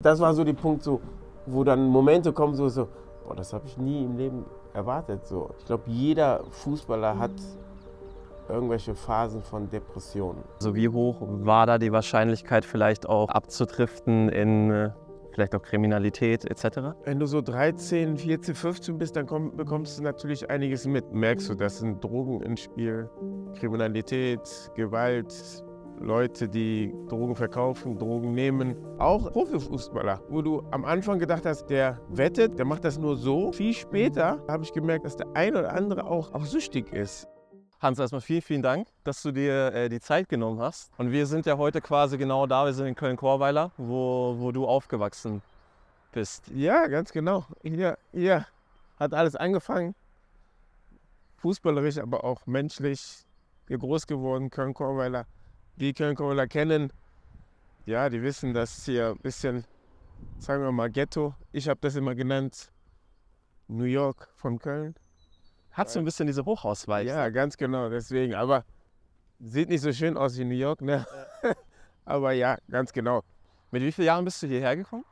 Das war so der Punkt, so, wo dann Momente kommen, so, so boah, das habe ich nie im Leben erwartet. So. Ich glaube, jeder Fußballer hat irgendwelche Phasen von Depressionen. Also wie hoch war da die Wahrscheinlichkeit vielleicht auch abzudriften in äh, vielleicht auch Kriminalität etc.? Wenn du so 13, 14, 15 bist, dann komm, bekommst du natürlich einiges mit. Merkst du, das sind Drogen ins Spiel, Kriminalität, Gewalt, Leute, die Drogen verkaufen, Drogen nehmen. Auch Profifußballer, wo du am Anfang gedacht hast, der wettet, der macht das nur so. Viel später habe ich gemerkt, dass der ein oder andere auch, auch süchtig ist. Hans, erstmal vielen, vielen Dank, dass du dir äh, die Zeit genommen hast. Und wir sind ja heute quasi genau da, wir sind in Köln-Korweiler, wo, wo du aufgewachsen bist. Ja, ganz genau. Hier, hier hat alles angefangen. Fußballerisch, aber auch menschlich. Hier groß geworden, Köln-Korweiler. Die Köln-Korweiler kennen, ja, die wissen, dass hier ein bisschen, sagen wir mal, Ghetto. Ich habe das immer genannt, New York von Köln. Hat so ein bisschen diese Hochhausweise. Ja, ganz genau, deswegen. Aber sieht nicht so schön aus wie New York, ne? Aber ja, ganz genau. Mit wie vielen Jahren bist du hierher gekommen?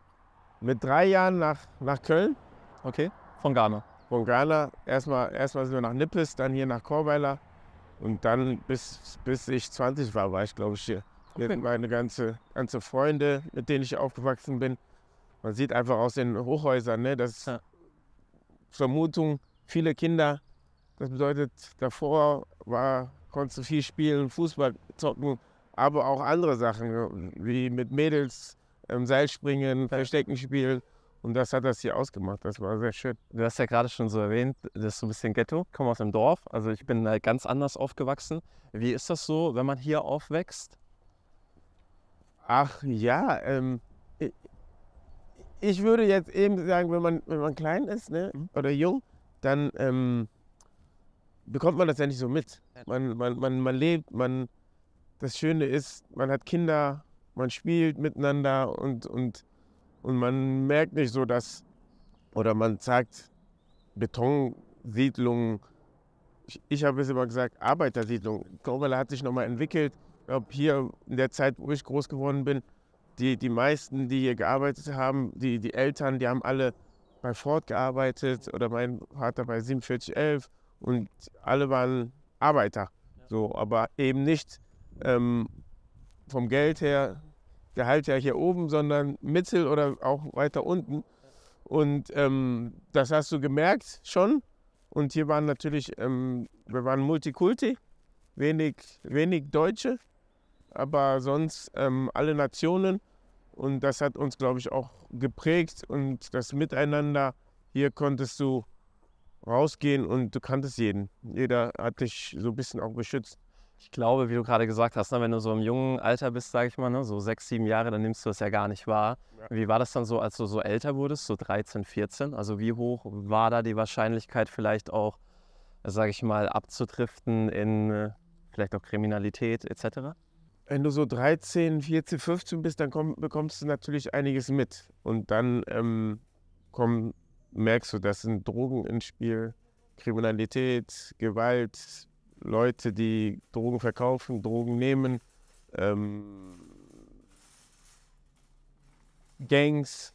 Mit drei Jahren nach, nach Köln. Okay, von Ghana. Von Ghana. Erstmal, erstmal sind wir nach Nippes, dann hier nach Korweiler. Und dann, bis, bis ich 20 war, war ich, glaube ich, hier. Hier Okay. meine ganze, ganze Freunde, mit denen ich aufgewachsen bin. Man sieht einfach aus den Hochhäusern, ne? Das ist Ja. Vermutung, viele Kinder. Das bedeutet, davor war, konntest du viel spielen, Fußball zocken, aber auch andere Sachen, wie mit Mädels ähm, Seilspringen, Verstecken spielen. Und das hat das hier ausgemacht. Das war sehr schön. Du hast ja gerade schon so erwähnt, das ist so ein bisschen Ghetto. Ich komme aus dem Dorf, also ich bin halt ganz anders aufgewachsen. Wie ist das so, wenn man hier aufwächst? Ach ja, ähm, ich, ich würde jetzt eben sagen, wenn man, wenn man klein ist ne, Mhm. oder jung, dann ähm, bekommt man das ja nicht so mit. Man, man, man, man lebt, man, das Schöne ist, man hat Kinder, man spielt miteinander und, und, und man merkt nicht so, dass, oder man sagt, Betonsiedlungen, ich, ich habe es immer gesagt, Arbeitersiedlung. Korweiler hat sich nochmal entwickelt. Ich glaube, hier in der Zeit, wo ich groß geworden bin, die, die meisten, die hier gearbeitet haben, die, die Eltern, die haben alle bei Ford gearbeitet oder mein Vater bei 4711 und alle waren Arbeiter. So, aber eben nicht ähm, vom Geld her, Gehalt ja hier oben, sondern mittel oder auch weiter unten. Und ähm, das hast du gemerkt schon. Und hier waren natürlich, ähm, wir waren Multikulti, wenig, wenig Deutsche, aber sonst ähm, alle Nationen. Und das hat uns, glaube ich, auch geprägt und das Miteinander. Hier konntest du rausgehen und du kanntest jeden. Jeder hat dich so ein bisschen auch beschützt. Ich glaube, wie du gerade gesagt hast, ne, wenn du so im jungen Alter bist, sage ich mal, ne, so sechs, sieben Jahre, dann nimmst du das ja gar nicht wahr. Ja. Wie war das dann so, als du so älter wurdest, so 13, 14? Also wie hoch war da die Wahrscheinlichkeit vielleicht auch, sage ich mal, abzudriften in äh, vielleicht auch Kriminalität etc.? Wenn du so 13, 14, 15 bist, dann komm, bekommst du natürlich einiges mit. Und dann ähm, komm, merkst du, das sind Drogen ins Spiel, Kriminalität, Gewalt, Leute, die Drogen verkaufen, Drogen nehmen, ähm, Gangs,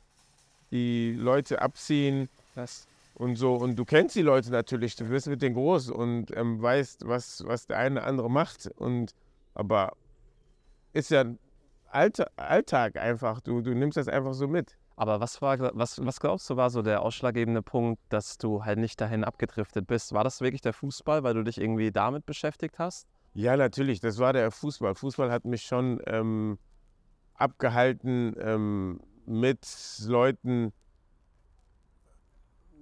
die Leute abziehen Das und so. Und du kennst die Leute natürlich, du bist mit denen groß und ähm, weißt, was, was der eine oder andere macht. Und, aber ist ja Alltag einfach. Du, du nimmst das einfach so mit. Aber was war, was, was glaubst du, war so der ausschlaggebende Punkt, dass du halt nicht dahin abgedriftet bist? War das wirklich der Fußball, weil du dich irgendwie damit beschäftigt hast? Ja, natürlich, das war der Fußball. Fußball hat mich schon ähm, abgehalten, ähm, mit Leuten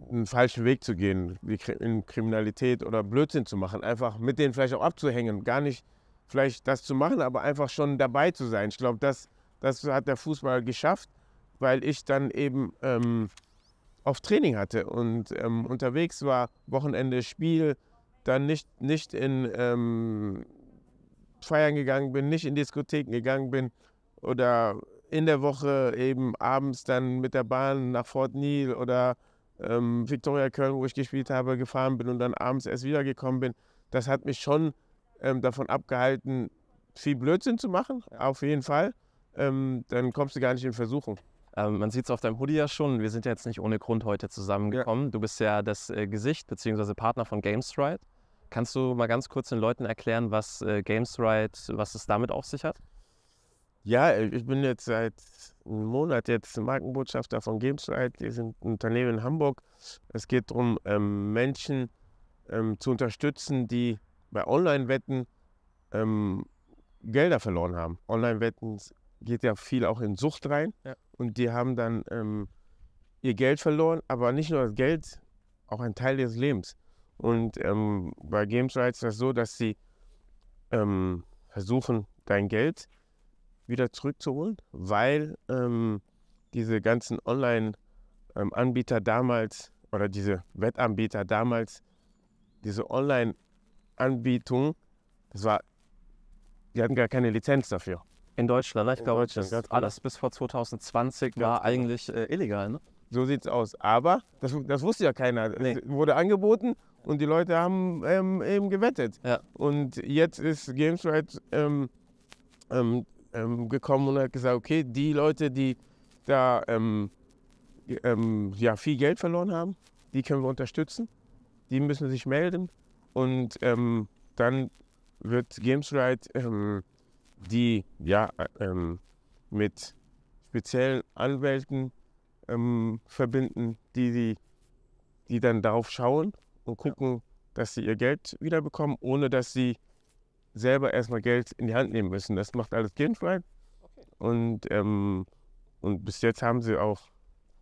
einen falschen Weg zu gehen, in Kriminalität oder Blödsinn zu machen. Einfach mit denen vielleicht auch abzuhängen. Gar nicht vielleicht das zu machen, aber einfach schon dabei zu sein. Ich glaube, das, das hat der Fußball geschafft, weil ich dann eben ähm, auf Training hatte und ähm, unterwegs war, Wochenende Spiel, dann nicht, nicht in ähm, Feiern gegangen bin, nicht in Diskotheken gegangen bin oder in der Woche eben abends dann mit der Bahn nach Fort Neal oder ähm, Victoria Köln, wo ich gespielt habe, gefahren bin und dann abends erst wiedergekommen bin. Das hat mich schon ähm, davon abgehalten, viel Blödsinn zu machen, auf jeden Fall. Ähm, dann kommst du gar nicht in Versuchung. Ähm, man sieht es auf deinem Hoodie ja schon. Wir sind ja jetzt nicht ohne Grund heute zusammengekommen. Du bist ja das äh, Gesicht bzw. Partner von GamesRide. Kannst du mal ganz kurz den Leuten erklären, was äh, GamesRide, was es damit auf sich hat? Ja, äh, ich bin jetzt seit einem Monat jetzt Markenbotschafter von GamesRide. Wir sind ein Unternehmen in Hamburg. Es geht darum, ähm, Menschen ähm, zu unterstützen, die bei Online-Wetten ähm, Gelder verloren haben. Online-Wetten geht ja viel auch in Sucht rein. Ja. Und die haben dann ähm, ihr Geld verloren, aber nicht nur das Geld, auch ein Teil ihres Lebens. Und ähm, bei Games Rights ist das so, dass sie ähm, versuchen, dein Geld wieder zurückzuholen, weil ähm, diese ganzen Online-Anbieter damals oder diese Wettanbieter damals diese Online-Anbietung, das war, die hatten gar keine Lizenz dafür. In Deutschland, ich glaube, genau. alles bis vor 2020 war genau. eigentlich äh, illegal. Ne? So sieht's aus. Aber das, das wusste ja keiner. Nee. Es wurde angeboten und die Leute haben ähm, eben gewettet. Ja. Und jetzt ist GamesRight ähm, ähm, ähm, gekommen und hat gesagt, okay, die Leute, die da ähm, ähm, ja, viel Geld verloren haben, die können wir unterstützen. Die müssen sich melden und dann wird GamesRight ähm, die ja, äh, ähm, mit speziellen Anwälten ähm, verbinden, die, die, die dann darauf schauen und gucken, dass sie ihr Geld wiederbekommen, ohne dass sie selber erstmal Geld in die Hand nehmen müssen. Das macht alles GamesRight. Und, ähm, und bis jetzt haben sie auch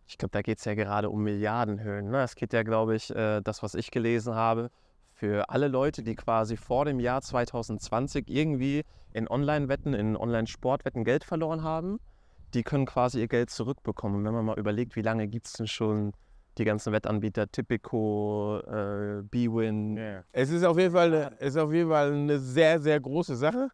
Ich glaube, da geht es ja gerade um Milliardenhöhen. Ne? Es geht ja, glaube ich, äh, das, was ich gelesen habe, für alle Leute, die quasi vor dem Jahr 2020 irgendwie in Online-Wetten, in Online-Sportwetten Geld verloren haben, die können quasi ihr Geld zurückbekommen. Und wenn man mal überlegt, wie lange gibt es denn schon die ganzen Wettanbieter, Tipico, äh, B-Win, Es ist auf jeden Fall eine, es ist auf jeden Fall eine sehr, sehr große Sache.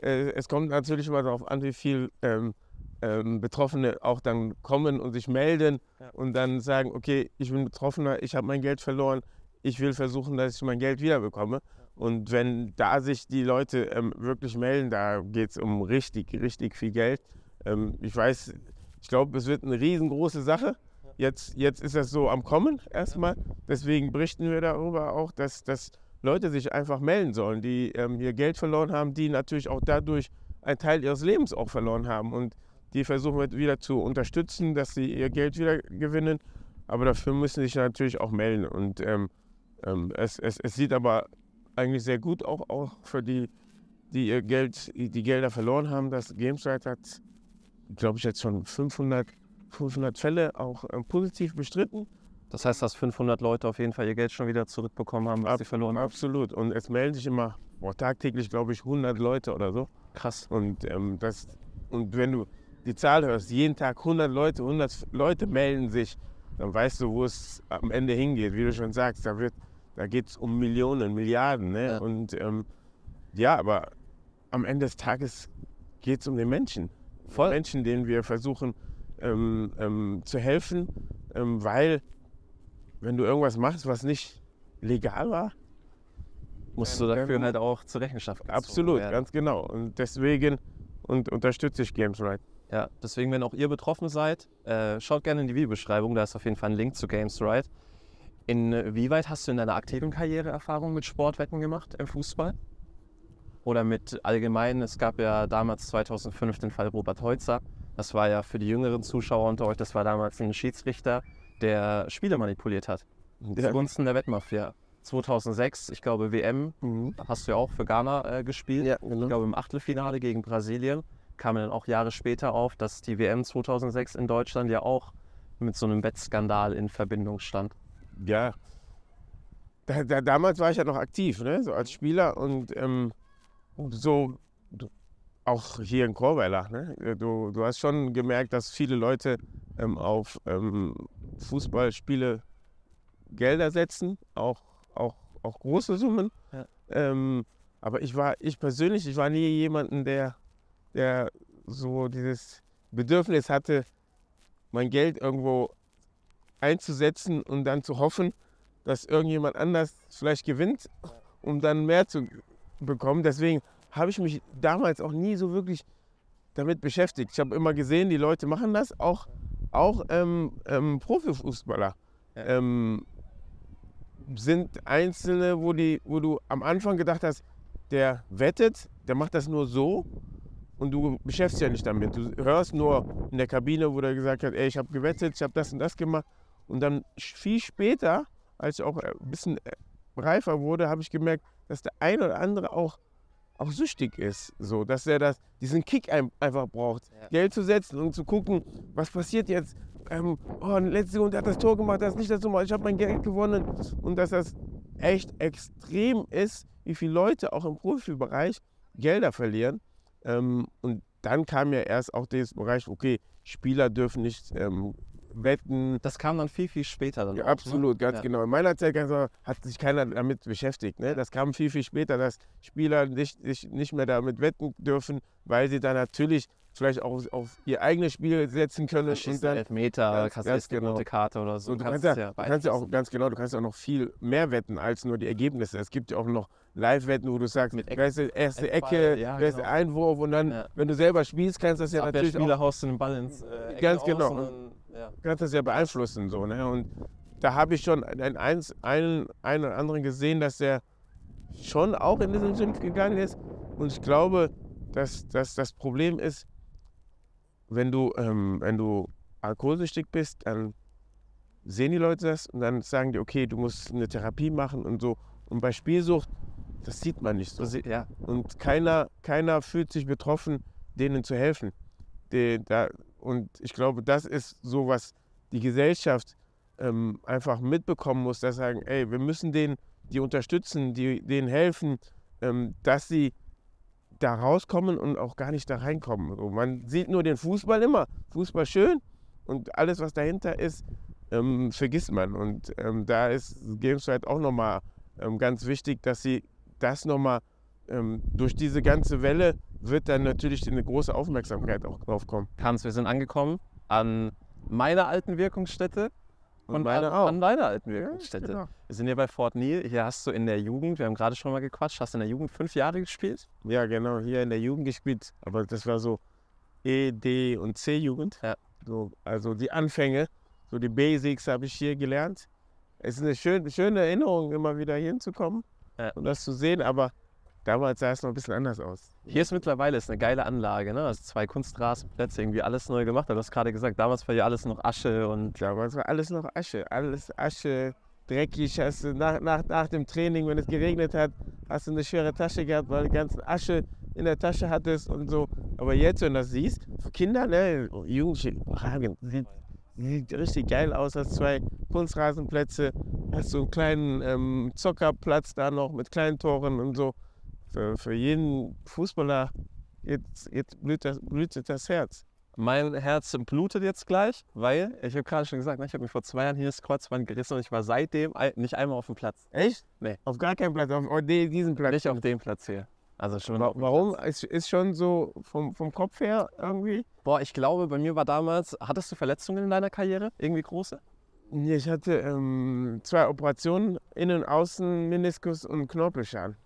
Äh, Es kommt natürlich immer darauf an, wie viel ähm, ähm, Betroffene auch dann kommen und sich melden Ja. und dann sagen, okay, ich bin Betroffener, ich habe mein Geld verloren, ich will versuchen, dass ich mein Geld wiederbekomme. Und wenn da sich die Leute ähm, wirklich melden, da geht es um richtig, richtig viel Geld. Ähm, ich weiß, ich glaube, es wird eine riesengroße Sache. Jetzt, jetzt ist das so am Kommen erstmal. Deswegen berichten wir darüber auch, dass, dass Leute sich einfach melden sollen, die ähm, ihr Geld verloren haben, die natürlich auch dadurch einen Teil ihres Lebens auch verloren haben. Und die versuchen wir wieder zu unterstützen, dass sie ihr Geld wieder gewinnen. Aber dafür müssen sie sich natürlich auch melden. Und ähm, es, es, es sieht aber eigentlich sehr gut auch, auch für die, die ihr Geld, die Gelder verloren haben. Das GamesRight hat, glaube ich, jetzt schon 500, 500 Fälle auch ähm, positiv bestritten. Das heißt, dass 500 Leute auf jeden Fall ihr Geld schon wieder zurückbekommen haben, was Ab- sie verloren haben. Absolut. Und es melden sich immer boah, tagtäglich, glaube ich, 100 Leute oder so. Krass. Und, ähm, das, und wenn du die Zahl hörst, jeden Tag 100 Leute, 100 Leute melden sich, dann weißt du, wo es am Ende hingeht. Wie du schon sagst, da, wird, da geht es um Millionen, Milliarden. Ne? Ja. Und ähm, ja, aber am Ende des Tages geht es um den Menschen. Voll. Menschen, denen wir versuchen ähm, ähm, zu helfen, ähm, weil wenn du irgendwas machst, was nicht legal war, Musst du dafür halt auch zur Rechenschaft gezogen absolut, werden. ganz genau. Und deswegen und unterstütze ich Games Right. Ja, deswegen, wenn auch ihr betroffen seid, äh, schaut gerne in die Videobeschreibung, da ist auf jeden Fall ein Link zu Games Right. Inwieweit hast du in deiner aktiven Karriere Erfahrungen mit Sportwetten gemacht im Fußball? Oder mit allgemein, es gab ja damals 2005 den Fall Robert Heutzer. Das war ja für die jüngeren Zuschauer unter euch, das war damals ein Schiedsrichter, der Spiele manipuliert hat. Zugunsten der Wettmafia. 2006, ich glaube WM, Mhm. hast du ja auch für Ghana äh, gespielt. Ja, Ich genau. glaube, im Achtelfinale gegen Brasilien kam dann auch Jahre später auf, dass die WM 2006 in Deutschland ja auch mit so einem Wettskandal in Verbindung stand. Ja. Da, da, damals war ich ja noch aktiv, ne? so als Spieler und ähm, so auch hier in Chorweiler. Ne? Du, du hast schon gemerkt, dass viele Leute ähm, auf ähm, Fußballspiele Gelder setzen, auch, auch, auch große Summen. Ja. Ähm, aber ich war, ich persönlich, ich war nie jemanden, der, der so dieses Bedürfnis hatte, mein Geld irgendwo einzusetzen und dann zu hoffen, dass irgendjemand anders vielleicht gewinnt, um dann mehr zu bekommen. Deswegen habe ich mich damals auch nie so wirklich damit beschäftigt. Ich habe immer gesehen, die Leute machen das, auch auch ähm, ähm, Profifußballer ähm, sind einzelne, wo, die, wo du am Anfang gedacht hast, der wettet, der macht das nur so und du beschäftigst dich ja nicht damit. Du hörst nur in der Kabine, wo der gesagt hat, ey, ich habe gewettet, ich habe das und das gemacht. Und dann viel später, als ich auch äh, ein bisschen äh, reifer wurde, habe ich gemerkt, dass der ein oder andere auch, auch süchtig ist. So, dass er das, diesen Kick ein, einfach braucht, Ja. Geld zu setzen und zu gucken, was passiert jetzt. Ähm, oh, letzte Sekunde hat das Tor gemacht, das ist nicht das Nummer, ich habe mein Geld gewonnen. Und dass das echt extrem ist, wie viele Leute auch im Profibereich Gelder verlieren. Ähm, und dann kam ja erst auch der Bereich, okay, Spieler dürfen nicht ähm, wetten. Das kam dann viel, viel später dann Ja, auch, ne? absolut, ganz Ja. genau. In meiner Zeit ganz hat sich keiner damit beschäftigt. Ne? Das kam viel, viel später, dass Spieler nicht, nicht, nicht mehr damit wetten dürfen, weil sie dann natürlich vielleicht auch auf ihr eigenes Spiel setzen können. Schießt Und dann, Elfmeter, Ganz- kannst ganz genau. rote Karte oder so. so, du, kannst ja, du kannst ja auch ganz genau, du kannst ja auch noch viel mehr wetten als nur die Ergebnisse. Es gibt ja auch noch Live-Wetten, wo du sagst, Mit Eck- wer ist die erste Eckball, Ecke, ja, wer ist genau. Einwurf und dann, Ja. wenn du selber spielst, kannst du das ja ja, natürlich auch Spieler haust du den Ball ins äh, Eck Ganz genau. Ja. kannst das ja beeinflussen. So, ne? Und da habe ich schon einen, einen, einen oder anderen gesehen, dass der schon auch in diesen Sumpf gegangen ist. Und ich glaube, dass, dass das Problem ist, wenn du, ähm, wenn du alkoholsüchtig bist, dann sehen die Leute das und dann sagen die, okay, du musst eine Therapie machen und so. Und bei Spielsucht, das sieht man nicht so. Ja. Und keiner, keiner fühlt sich betroffen, denen zu helfen. Die, da, und ich glaube, das ist so, was die Gesellschaft ähm, einfach mitbekommen muss, dass sagen, ey, wir müssen denen, die unterstützen, die denen helfen, ähm, dass sie da rauskommen und auch gar nicht da reinkommen. So, man sieht nur den Fußball immer, Fußball schön und alles, was dahinter ist, ähm, vergisst man. Und ähm, da ist Games halt auch nochmal ähm, ganz wichtig, dass sie das nochmal ähm, durch diese ganze Welle wird dann natürlich eine große Aufmerksamkeit auch drauf kommen. Hans, wir sind angekommen an meiner alten Wirkungsstätte Und und, meine an, auch. an deiner alten Wirkungsstätte. genau. Wir sind hier bei Fort Neal. Hier hast du in der Jugend, wir haben gerade schon mal gequatscht, hast in der Jugend fünf Jahre gespielt. Ja, genau, hier in der Jugend gespielt, aber das war so E, D und C-Jugend. Ja. So, also die Anfänge, so die Basics habe ich hier gelernt. Es ist eine schön, schöne Erinnerung, immer wieder hier hinzukommen Ja. und das zu sehen, aber damals sah es noch ein bisschen anders aus. Hier ist mittlerweile ist eine geile Anlage, ne? Also zwei Kunstrasenplätze, irgendwie alles neu gemacht. Aber du hast gerade gesagt, damals war hier alles noch Asche und Damals war alles noch Asche, alles Asche, dreckig. Hast du nach, nach, nach dem Training, wenn es geregnet hat, hast du eine schwere Tasche gehabt, weil du die ganze Asche in der Tasche hattest und so. Aber jetzt, wenn du das siehst, für Kinder, ne, Jugendliche. Sieht, sieht richtig geil aus, hast zwei Kunstrasenplätze, hast so einen kleinen ähm, Zockerplatz da noch mit kleinen Toren und so. Für, für jeden Fußballer, jetzt, jetzt blüht, das, blüht das Herz. mein Herz blutet jetzt gleich, weil, ich habe gerade schon gesagt, ne, ich habe mir vor zwei Jahren hier das Kreuzband gerissen und ich war seitdem ei- nicht einmal auf dem Platz. Echt? Nee. Auf gar keinen Platz, auf oh, nee, diesen Platz. Nicht auf dem Platz hier. Also schon Warum? Es ist schon so vom, vom Kopf her irgendwie. Boah, ich glaube, bei mir war damals, hattest du Verletzungen in deiner Karriere? Irgendwie große? Nee, Ich hatte ähm, zwei Operationen, Innen- und Außen, Meniskus und Knorpelschaden.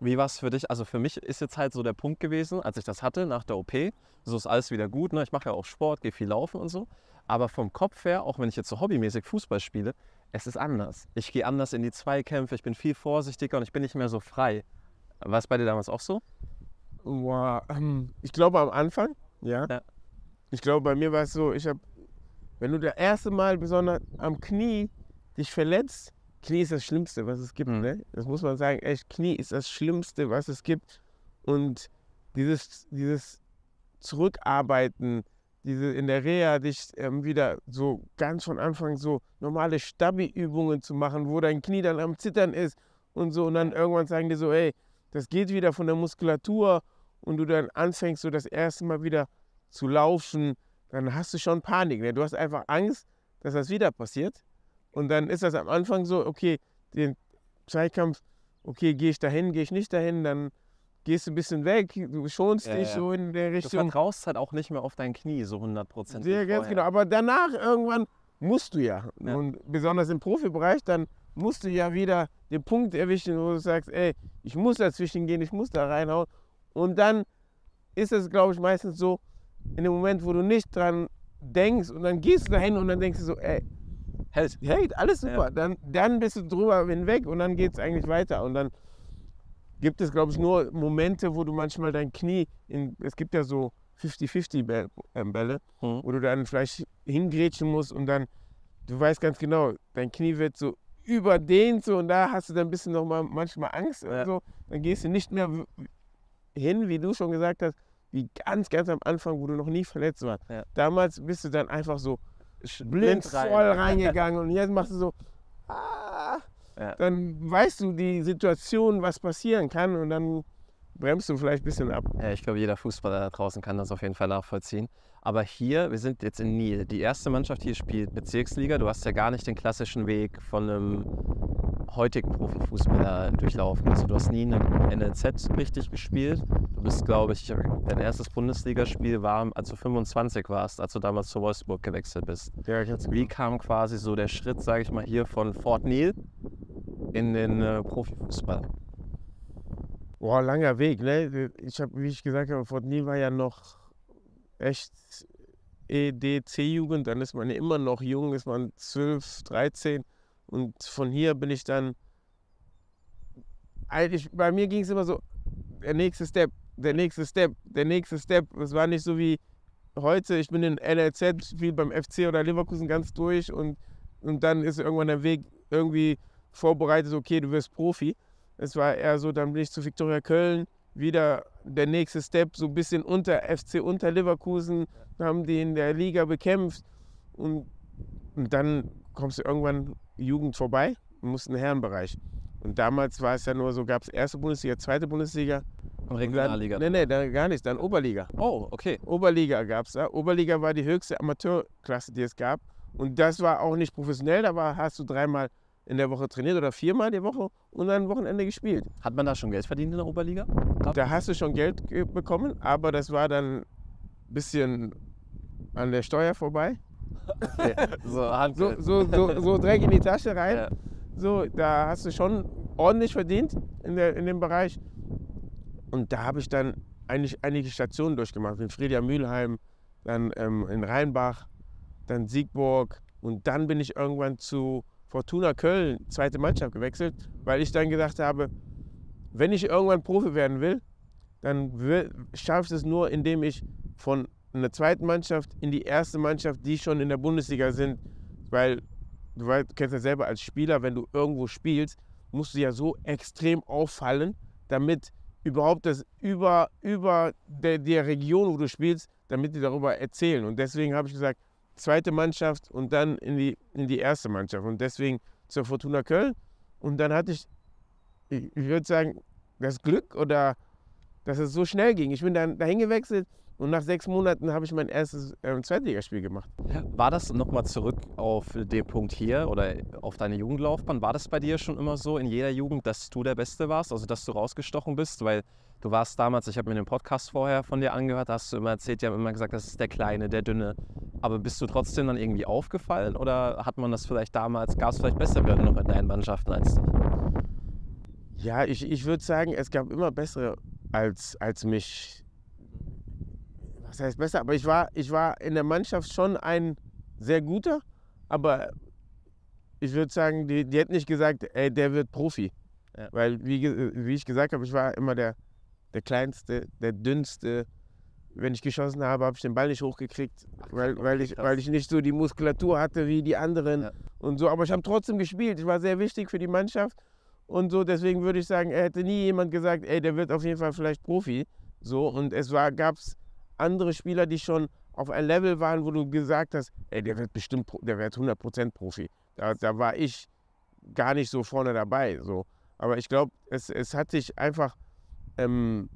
Wie war es für dich? Also für mich ist jetzt halt so der Punkt gewesen, als ich das hatte nach der OP, so ist alles wieder gut. Ne? Ich mache ja auch Sport, gehe viel laufen und so. Aber vom Kopf her, auch wenn ich jetzt so hobbymäßig Fußball spiele, es ist anders. Ich gehe anders in die Zweikämpfe, ich bin viel vorsichtiger und ich bin nicht mehr so frei. War es bei dir damals auch so? Boah, ähm, ich glaube am Anfang, ja. Ja. Ich glaube, bei mir war es so, ich habe, wenn du das erste Mal besonders am Knie dich verletzt, Knie ist das Schlimmste, was es gibt. Mhm. Ne? Das muss man sagen, echt, Knie ist das Schlimmste, was es gibt. Und dieses, dieses Zurückarbeiten, diese in der Reha dich ähm, wieder so ganz von Anfang so normale Stabi-Übungen zu machen, wo dein Knie dann am Zittern ist und so. Und dann irgendwann sagen die so, ey, das geht wieder von der Muskulatur und du dann anfängst so das erste Mal wieder zu laufen, dann hast du schon Panik. Ne? Du hast einfach Angst, dass das wieder passiert. Und dann ist das am Anfang so, okay, den Zweikampf, okay, gehe ich dahin, gehe ich nicht dahin, dann gehst du ein bisschen weg, du schonst Ja, dich ja. so in der Du Richtung. vertraust halt auch nicht mehr auf dein Knie so 100 Prozent. Ja, ganz genau. Aber danach irgendwann musst du ja. Ja. Und besonders im Profibereich, dann musst du ja wieder den Punkt erwischen, wo du sagst, ey, ich muss dazwischen gehen, ich muss da reinhauen. Und dann ist es, glaube ich, meistens so, in dem Moment, wo du nicht dran denkst und dann gehst du dahin und dann denkst du so, ey, Hält. hält, alles super. Ja. Dann, dann bist du drüber hinweg und dann geht es eigentlich weiter. Und dann gibt es, glaube ich, nur Momente, wo du manchmal dein Knie, in, es gibt ja so 50-50 ähm, Bälle, Mhm. wo du dann vielleicht hingrätschen musst und dann, du weißt ganz genau, dein Knie wird so überdehnt so und da hast du dann ein bisschen noch mal manchmal Angst Ja. und so. Dann gehst du nicht mehr hin, wie du schon gesagt hast, wie ganz, ganz am Anfang, wo du noch nie verletzt warst. Ja. Damals bist du dann einfach so blind Blind rein. voll reingegangen und jetzt machst du so, ah, Ja. dann weißt du die Situation, was passieren kann und dann bremst du vielleicht ein bisschen ab. Ja, ich glaube, jeder Fußballer da draußen kann das auf jeden Fall nachvollziehen. Aber hier, wir sind jetzt in Niel. Die erste Mannschaft hier spielt Bezirksliga. Du hast ja gar nicht den klassischen Weg von einem heutigen Profifußballer durchlaufen. Also du hast nie in einem NLZ richtig gespielt. Du bist, glaube ich, dein erstes Bundesligaspiel war, als du 25 warst, als du damals zu Wolfsburg gewechselt bist. Ja, Wie kam quasi so der Schritt, sage ich mal, hier von Fort Niel in den äh, Profifußball? Boah, langer Weg, ne? Ich habe, wie ich gesagt habe, Fort Nil war ja noch echt EDC-Jugend, dann ist man immer noch jung, ist man 12, 13 und von hier bin ich dann, eigentlich, bei mir ging es immer so, der nächste Step, der nächste Step, der nächste Step. Es war nicht so wie heute, ich bin in NLZ, spiele beim FC oder Leverkusen ganz durch und, und dann ist irgendwann der Weg irgendwie vorbereitet, okay, du wirst Profi. Es war eher so, dann bin ich zu Viktoria Köln, wieder der nächste Step, so ein bisschen unter FC, unter Leverkusen, haben die in der Liga bekämpft und, und dann kommst du irgendwann Jugend vorbei und musst in den Herrenbereich. Und damals war es ja nur so, gab es erste Bundesliga, zweite Bundesliga. Und Regionalliga. Dann, nee, nee, gar nicht, dann Oberliga. Oh, okay. Oberliga gab es da. Oberliga war die höchste Amateurklasse, die es gab. Und das war auch nicht professionell, da war, hast du dreimal in der Woche trainiert oder viermal die Woche und dann Wochenende gespielt. Hat man da schon Geld verdient in der Oberliga? Da hast du schon Geld ge- bekommen, aber das war dann ein bisschen an der Steuer vorbei. So, Hand So, so, so, so Dreck in die Tasche rein. Ja. So, da hast du schon ordentlich verdient in, der, in dem Bereich. Und da habe ich dann eigentlich einige Stationen durchgemacht. In Friedia Mülheim, dann ähm, in Rheinbach, dann Siegburg. Und dann bin ich irgendwann zu Fortuna Köln, zweite Mannschaft, gewechselt, weil ich dann gedacht habe, wenn ich irgendwann Profi werden will, dann schaffe ich es nur, indem ich von einer zweiten Mannschaft in die erste Mannschaft, die schon in der Bundesliga sind, weil du kennst ja selber als Spieler, wenn du irgendwo spielst, musst du ja so extrem auffallen, damit überhaupt das über, über der, der Region, wo du spielst, damit die darüber erzählen. Und deswegen habe ich gesagt, zweite Mannschaft und dann in die, in die erste Mannschaft. Und deswegen zur Fortuna Köln. Und dann hatte ich, ich, würde sagen, das Glück oder dass es so schnell ging. Ich bin dann dahin gewechselt und nach sechs Monaten habe ich mein erstes ähm, Zweitligaspiel gemacht. War das nochmal zurück auf den Punkt hier oder auf deine Jugendlaufbahn? War das bei dir schon immer so in jeder Jugend, dass du der Beste warst, also dass du rausgestochen bist? Weil du warst damals, ich habe mir den Podcast vorher von dir angehört, da hast du immer erzählt, die haben immer gesagt, das ist der Kleine, der Dünne. Aber bist du trotzdem dann irgendwie aufgefallen oder hat man das vielleicht damals, gab es vielleicht bessere noch in deinen Mannschaften als dich? Ja, ich, ich würde sagen, es gab immer bessere als, als mich. Was heißt besser? Aber ich war, ich war in der Mannschaft schon ein sehr guter, aber ich würde sagen, die, die hätten nicht gesagt, ey, der wird Profi. Ja. Weil, wie, wie ich gesagt habe, ich war immer der, der Kleinste, der Dünnste. Wenn ich geschossen habe, habe ich den Ball nicht hochgekriegt, weil, weil, ich, weil ich nicht so die Muskulatur hatte wie die anderen Ja. und so. Aber ich habe trotzdem gespielt. Ich war sehr wichtig für die Mannschaft und so. Deswegen würde ich sagen, er hätte nie jemand gesagt, ey, der wird auf jeden Fall vielleicht Profi. So und es war, gab es andere Spieler, die schon auf ein Level waren, wo du gesagt hast, ey, der wird bestimmt, der wird 100% Profi. Da, da war ich gar nicht so vorne dabei. So. Aber ich glaube, es, es hat sich einfach ähm,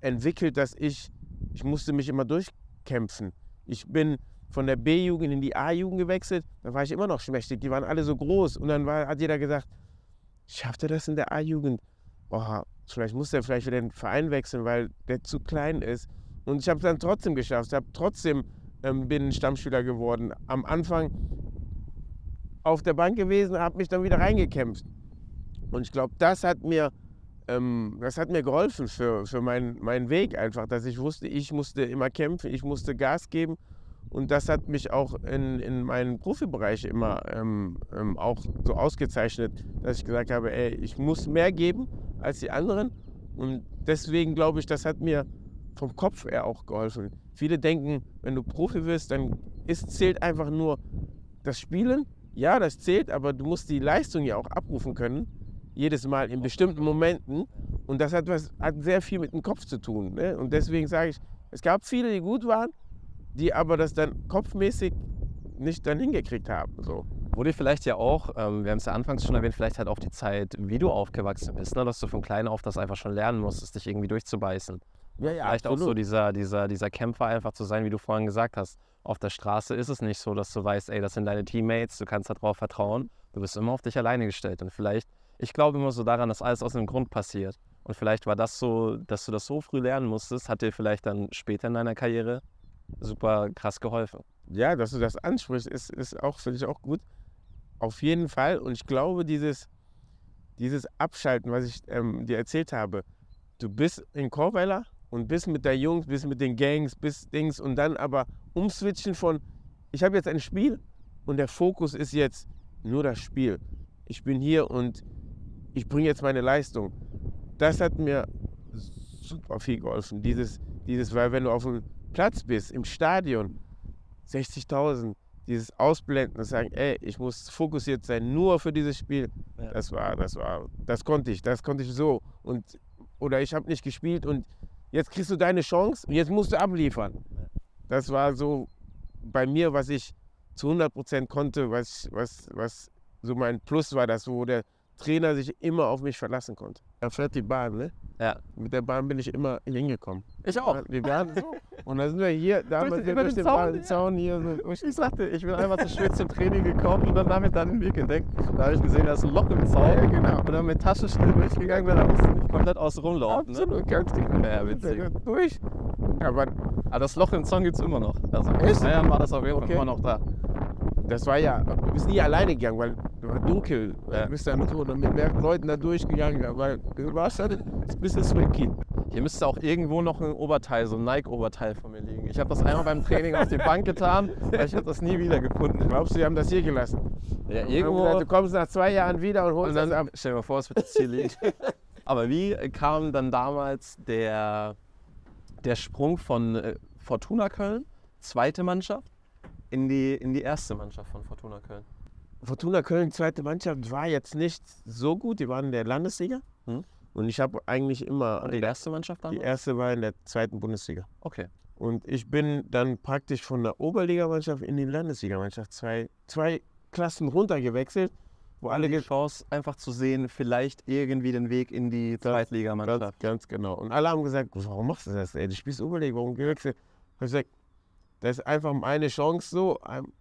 entwickelt, dass ich, ich musste mich immer durchkämpfen. Ich bin von der B-Jugend in die A-Jugend gewechselt, da war ich immer noch schmächtig. Die waren alle so groß. Und dann war, hat jeder gesagt, schafft er das in der A-Jugend? Boah, vielleicht muss er vielleicht wieder den Verein wechseln, weil der zu klein ist. Und ich habe es dann trotzdem geschafft. Ich habe trotzdem ähm, bin Stammspieler geworden. Am Anfang auf der Bank gewesen, habe mich dann wieder reingekämpft. Und ich glaube, das hat mir, ähm, das hat mir geholfen für, für meinen, meinen Weg einfach, dass ich wusste, ich musste immer kämpfen, ich musste Gas geben. Und das hat mich auch in, in meinem Profibereich immer ähm, ähm, auch so ausgezeichnet, dass ich gesagt habe, ey, ich muss mehr geben als die anderen. Und deswegen glaube ich, das hat mir vom Kopf her auch geholfen. Viele denken, wenn du Profi wirst, dann ist, zählt einfach nur das Spielen. Ja, das zählt, aber du musst die Leistung ja auch abrufen können. Jedes Mal in bestimmten Momenten. Und das hat, was, hat sehr viel mit dem Kopf zu tun. Ne? Und deswegen sage ich, es gab viele, die gut waren, die aber das dann kopfmäßig nicht dann hingekriegt haben. So. Wurde vielleicht ja auch, ähm, wir haben es ja anfangs schon erwähnt, vielleicht halt auch die Zeit, wie du aufgewachsen bist, ne? dass du von klein auf das einfach schon lernen musstest, dich irgendwie durchzubeißen. Ja, ja, vielleicht absolut. auch so dieser, dieser, dieser Kämpfer einfach zu sein, wie du vorhin gesagt hast. Auf der Straße ist es nicht so, dass du weißt, ey, das sind deine Teammates, du kannst darauf vertrauen. Du bist immer auf dich alleine gestellt. Und vielleicht, ich glaube immer so daran, dass alles aus einem Grund passiert. Und vielleicht war das so, dass du das so früh lernen musstest, hat dir vielleicht dann später in deiner Karriere super krass geholfen. Ja, dass du das ansprichst, ist, ist auch, finde ich auch gut. Auf jeden Fall. Und ich glaube, dieses, dieses Abschalten, was ich ähm, dir erzählt habe, du bist in Chorweiler und bist mit der Jungs, bist mit den Gangs, bist Dings und dann aber umswitchen von, ich habe jetzt ein Spiel und der Fokus ist jetzt nur das Spiel. Ich bin hier und ich bringe jetzt meine Leistung. Das hat mir super viel geholfen. Dieses, dieses, weil wenn du auf dem Platz bist, im Stadion, 60.000, dieses Ausblenden und sagen, ey, ich muss fokussiert sein, nur für dieses Spiel. Ja. Das war, das war, das konnte ich, das konnte ich so. Und, oder ich habe nicht gespielt und jetzt kriegst du deine Chance und jetzt musst du abliefern. Das war so bei mir, was ich zu 100 Prozent konnte, was, was, was so mein Plus war, das wo der Trainer sich immer auf mich verlassen konnte. Da fährt die Bahn, ne? Ja. Mit der Bahn bin ich immer hingekommen. Ich auch. Wir waren so. Und dann sind wir hier, da haben Durch wir den- durch den den Zaun, Bahn- ja. Zaun hier so. Ich sagte, ich bin einfach zu spät zum Training gekommen und dann damit dann den Weg entdeckt. Da habe ich gesehen, da ist ein Loch im Zaun. Ja, genau. Und dann mit Tasche schnell durchgegangen bin, da musste ich komplett außen rumlaufen. Ne? Absolut, ganz genau. Ja, witzig. Durch. Aber Aber das Loch im Zaun gibt es immer noch. Also, Echt? Ja, war das auf jeden Fall Okay. immer noch da. Das war ja, du bist nie alleine gegangen, weil du war dunkel. Ja. Du bist dann so mit mehreren Leuten da durchgegangen, weil du warst halt ein bisschen Swing Hier müsste auch irgendwo noch ein Oberteil, so ein Nike-Oberteil von mir liegen. Ich habe das einmal beim Training auf die Bank getan, weil ich habe das nie wieder gefunden. Glaubst du, die haben das hier gelassen? Ja, irgendwo. gesagt, Du kommst nach zwei Jahren wieder und holst Und dann, das ab. stell dir mal vor, es wird jetzt hier liegen. Aber wie kam dann damals der, der Sprung von äh, Fortuna Köln, zweite Mannschaft, in die, in die erste Mannschaft von Fortuna Köln? Fortuna Köln, zweite Mannschaft, war jetzt nicht so gut. Die waren in der Landesliga. Hm. Und ich habe eigentlich immer. Und die erste Mannschaft die damals? erste war in der zweiten Bundesliga. Okay. Und ich bin dann praktisch von der Oberligamannschaft in die Landesligamannschaft zwei, zwei Klassen runtergewechselt, wo alle die Chance, einfach zu sehen, vielleicht irgendwie den Weg in die Zweitligamannschaft. Ganz, ganz genau. Und alle haben gesagt, warum machst du das? Ey? Du spielst Oberliga, warum gewechselt? Hab ich gesagt, das ist einfach meine Chance so. ähm,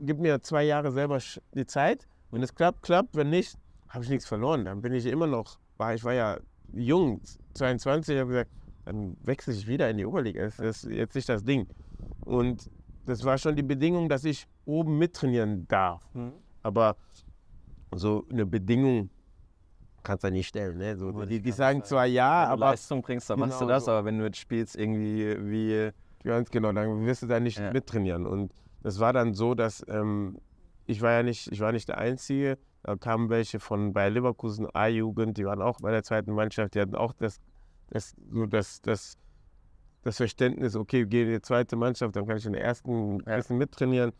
Gib mir zwei Jahre selber die Zeit. Wenn es klappt, klappt. Wenn nicht, habe ich nichts verloren. Dann bin ich immer noch, war, ich war ja jung, 22, habe gesagt, dann wechsle ich wieder in die Oberliga. Das ist jetzt nicht das Ding. Und das war schon die Bedingung, dass ich oben mittrainieren darf. Mhm. Aber so eine Bedingung kannst du nicht stellen. Ne? So, die, die sagen du- zwar ja, Wenn du aber Leistung bringst, dann machst du Genau das, so. aber wenn du jetzt spielst, irgendwie wie. Ganz genau, dann wirst du da nicht Ja. mittrainieren. Und das war dann so, dass ähm, ich war ja nicht, ich war nicht der Einzige. Da kamen welche von bei Leverkusen A-Jugend, die waren auch bei der zweiten Mannschaft, die hatten auch das, das, so das, das, das Verständnis, okay, gehe in die zweite Mannschaft, dann kann ich in der ersten ein Ja. bisschen mittrainieren.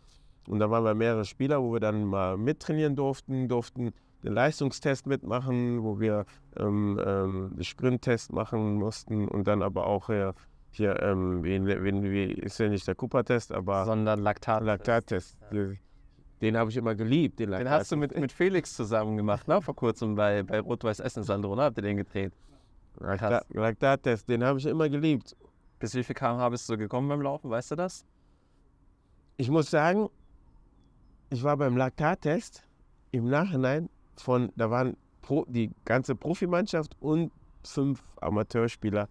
Und da waren wir mehrere Spieler, wo wir dann mal mittrainieren durften, durften den Leistungstest mitmachen, wo wir ähm, ähm, den Sprinttest machen mussten und dann aber auch äh, hier, ähm, wie, wie, ist ja nicht der Cooper-Test, aber sondern Laktat. Laktattest. Den habe ich immer geliebt, den Den Laktattest. hast du mit, mit Felix zusammen gemacht, ne? Vor kurzem bei, bei Rot-Weiß Essen, Sandro, ne? Habt ihr den gedreht? Laktat- Laktattest, den habe ich immer geliebt. Bis wie viel kmh bist du gekommen beim Laufen, weißt du das? Ich muss sagen, ich war beim Laktattest im Nachhinein von, da waren Pro, die ganze Profimannschaft und fünf Amateurspieler.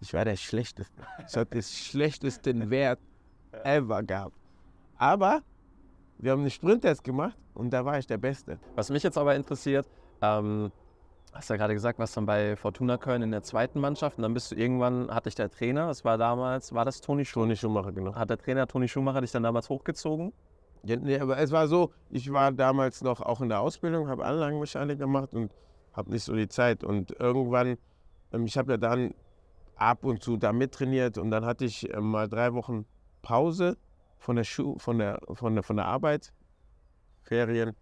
Ich war der Schlechteste. Ich hatte den schlechtesten Wert ever gehabt. Aber wir haben einen Sprinttest gemacht und da war ich der Beste. Was mich jetzt aber interessiert, ähm, Hast ja gerade gesagt, was dann bei Fortuna Köln in der zweiten Mannschaft und dann bist du irgendwann, hatte ich der Trainer, das war damals, war das Toni Schumacher? Toni Schumacher, genau. Hat der Trainer Toni Schumacher dich dann damals hochgezogen? Ja, nee, aber es war so, ich war damals noch auch in der Ausbildung, habe Anlagenmechanik gemacht und habe nicht so die Zeit. Und irgendwann, ähm, ich habe ja dann ab und zu da mittrainiert und dann hatte ich äh, mal drei Wochen Pause von der, Schu von der, von der, von der Arbeit, Ferien,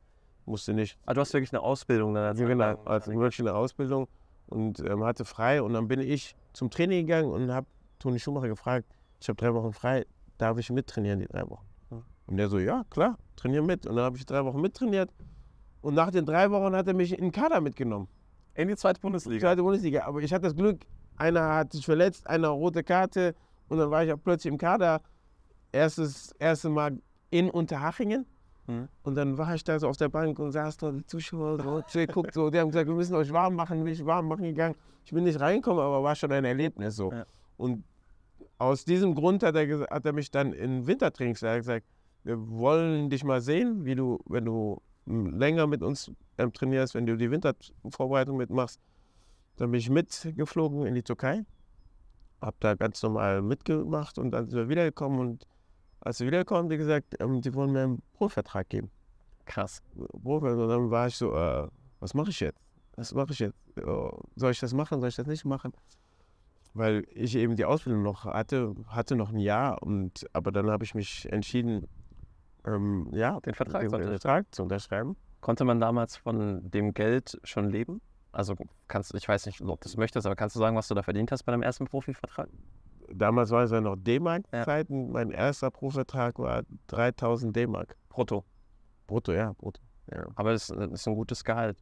musste nicht. Ah, du hast wirklich eine Ausbildung dann als Ja, genau, also wirklich eine Ausbildung und ähm, hatte frei und dann bin ich zum Training gegangen und habe Toni Schumacher gefragt, ich habe drei Wochen frei, darf ich mittrainieren die drei Wochen? Und der so, ja klar, trainier mit. Und dann habe ich drei Wochen mittrainiert und nach den drei Wochen hat er mich in den Kader mitgenommen. In die zweite Bundesliga. Zweite Bundesliga. Aber ich hatte das Glück, einer hat sich verletzt, einer rote Karte und dann war ich auch plötzlich im Kader. Erstes, erste Mal in Unterhachingen. Mhm. Und dann war ich da so auf der Bank und saß da, die Zuschauer so, guckt so, die haben gesagt, wir müssen euch warm machen, bin ich warm machen gegangen. Ich bin nicht reingekommen, aber war schon ein Erlebnis so. Ja. Und aus diesem Grund hat er, hat er mich dann in Wintertrainingslager gesagt, wir wollen dich mal sehen, wie du, wenn du m, länger mit uns ähm, trainierst, wenn du die Wintervorbereitung mitmachst. Dann bin ich mitgeflogen in die Türkei, habe da ganz normal mitgemacht und dann sind wir wiedergekommen und als wir wiedergekommen, haben die gesagt, ähm, die wollen mir einen Profivertrag geben. Krass. Profi. Und dann war ich so, äh, was mache ich jetzt? Was mache ich jetzt? Äh, soll ich das machen? Soll ich das nicht machen? Weil ich eben die Ausbildung noch hatte, hatte noch ein Jahr und aber dann habe ich mich entschieden, ähm, ja, Den Vertrag den unterschreiben. Vertrag zu unterschreiben. Konnte man damals von dem Geld schon leben? Also kannst ich weiß nicht, ob du es möchtest, aber kannst du sagen, was du da verdient hast bei deinem ersten Profivertrag? Damals war es ja noch D-Mark-Zeiten. Mein erster Profivertrag war 3000 D-Mark. Brutto. Brutto, ja, brutto. Ja. Aber das das ist ein gutes Gehalt.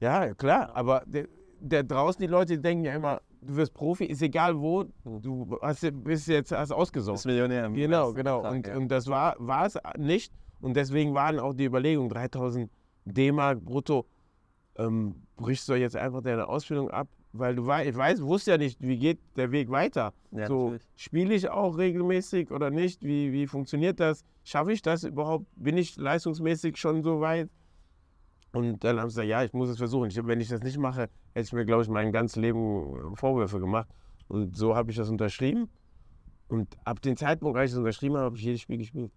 Ja, klar, aber der, der draußen, die Leute denken ja immer, du wirst Profi, ist egal wo, du hast, bist jetzt hast ausgesorgt. Millionär. im Genau, genau. Und, ja. und das war, war es nicht. Und deswegen waren auch die Überlegungen, 3000 D-Mark brutto, ähm, brichst du jetzt einfach deine Ausbildung ab, weil du wei- ich weiß, wusste ja nicht, wie geht der Weg weiter. Ja, so, spiele ich auch regelmäßig oder nicht? Wie, wie funktioniert das? Schaffe ich das überhaupt? Bin ich leistungsmäßig schon so weit? Und dann haben sie gesagt, ja, ich muss es versuchen. Ich, wenn ich das nicht mache, hätte ich mir, glaube ich, mein ganzes Leben äh, Vorwürfe gemacht. Und so habe ich das unterschrieben. Und ab dem Zeitpunkt, als ich das unterschrieben habe, habe ich jedes Spiel gespielt.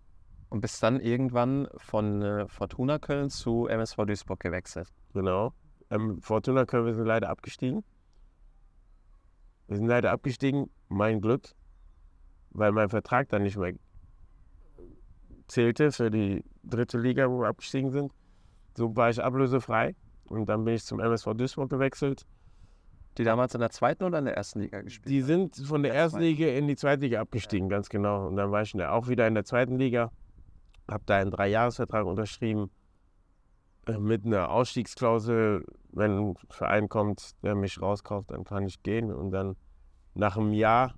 Und bist dann irgendwann von äh, Fortuna Köln zu MSV Duisburg gewechselt. Genau. Ähm, Fortuna Köln, wir sind leider abgestiegen. Wir sind leider abgestiegen, mein Glück, weil mein Vertrag dann nicht mehr zählte für die dritte Liga, wo wir abgestiegen sind. So war ich ablösefrei und dann bin ich zum MSV Duisburg gewechselt. Die damals in der zweiten oder in der ersten Liga gespielt? Die sind von der Der ersten. Liga in die zweite Liga abgestiegen, ganz genau. Und dann war ich auch wieder in der zweiten Liga, habe da einen Dreijahresvertrag unterschrieben äh, mit einer Ausstiegsklausel. Wenn ein Verein kommt, der mich rauskauft, dann kann ich gehen. Und dann nach einem Jahr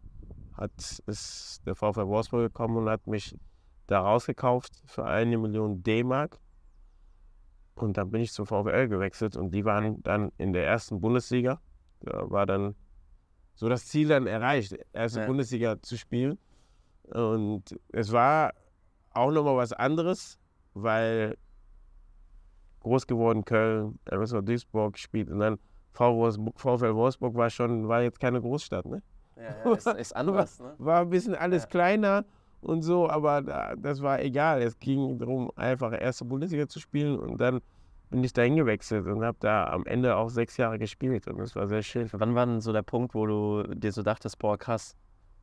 hat ist der VfL Wolfsburg gekommen und hat mich da rausgekauft für eine Million D-Mark. Und dann bin ich zum VfL gewechselt und die waren dann in der ersten Bundesliga. Da war dann so das Ziel dann erreicht, erste Ja. Bundesliga zu spielen. Und es war auch nochmal was anderes, weil groß geworden Köln, MSV Duisburg spielt und dann VfL Wolfsburg war schon, war jetzt keine Großstadt, ne? Ja, ja, ist, ist anders, ne? War ein bisschen alles Ja. kleiner und so, aber da, das war egal. Es ging darum, einfach erste Bundesliga zu spielen und dann bin ich da hingewechselt und habe da am Ende auch sechs Jahre gespielt und das war sehr schön. Wann war denn so der Punkt, wo du dir so dachtest, boah, krass,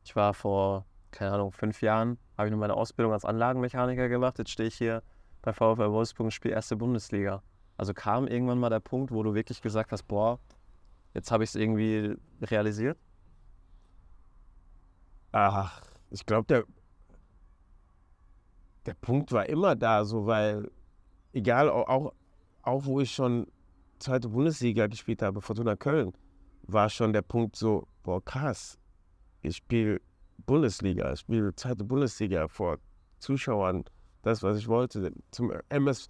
ich war vor, keine Ahnung, fünf Jahren, habe ich nur meine Ausbildung als Anlagenmechaniker gemacht, jetzt stehe ich hier bei VfL Wolfsburg und spiele erste Bundesliga. Also kam irgendwann mal der Punkt, wo du wirklich gesagt hast, boah, jetzt habe ich es irgendwie realisiert? Ach, ich glaube, der, der Punkt war immer da, so weil, egal, au- auch, auch wo ich schon zweite Bundesliga gespielt habe, Fortuna Köln, war schon der Punkt so, boah, krass, ich spiele Bundesliga, ich spiele zweite Bundesliga vor Zuschauern, das, was ich wollte. Zum MS,